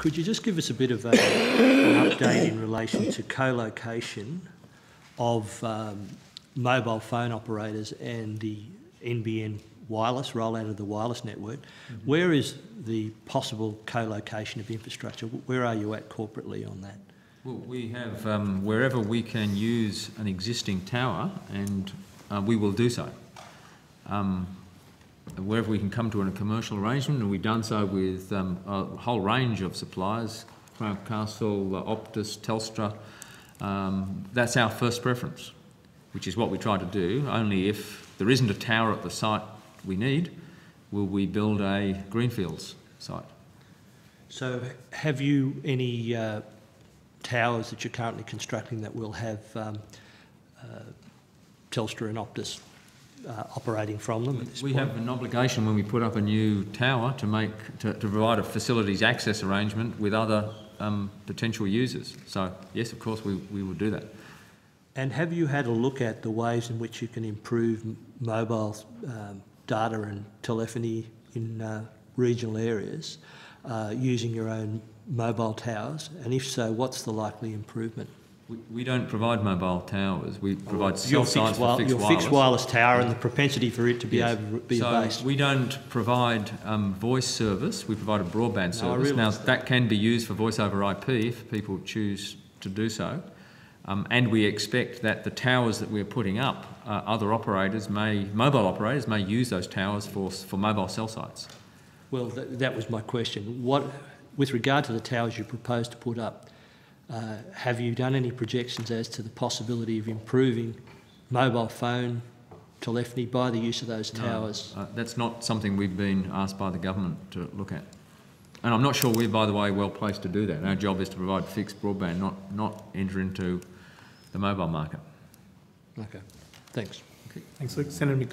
Could you just give us a bit of a, an update in relation to co-location of um, mobile phone operators and the NBN wireless, rollout of the wireless network? Where is the possible co-location of infrastructure? Where are you at corporately on that? Well, we have, um, wherever we can use an existing tower, and uh, we will do so. Um, wherever we can come to a commercial arrangement, and we've done so with um, a whole range of suppliers, Crown Castle, uh, Optus, Telstra, um, that's our first preference, which is what we try to do. Only if there isn't a tower at the site we need, will we build a greenfields site. So have you any uh, towers that you're currently constructing that will have um, uh, Telstra and Optus uh, operating from them at this We point? have an obligation when we put up a new tower to make, to, to provide a facilities access arrangement with other um, potential users. So, yes, of course, we, we will do that. And have you had a look at the ways in which you can improve mobile um, data and telephony in uh, regional areas uh, using your own mobile towers? And if so, what's the likely improvement? We, we don't provide mobile towers, we provide your cell sites for fixed your wireless. fixed wireless tower and the propensity for it to be Yes. able to be so based. we don't provide um, voice service, we provide a broadband No, service. Now, that. that can be used for voice over IP if people choose to do so. Um, and we expect that the towers that we're putting up, uh, other operators may, mobile operators may use those towers for, for mobile cell sites. Well, that, that was my question. What, with regard to the towers you propose to put up, uh, have you done any projections as to the possibility of improving mobile phone telephony by the use of those No, towers? uh, that's not something we've been asked by the government to look at. And I'm not sure we're, by the way, well placed to do that. Our job is to provide fixed broadband, not, not enter into the mobile market. Okay, thanks. Okay. Thanks, Luke. Senator McDonald.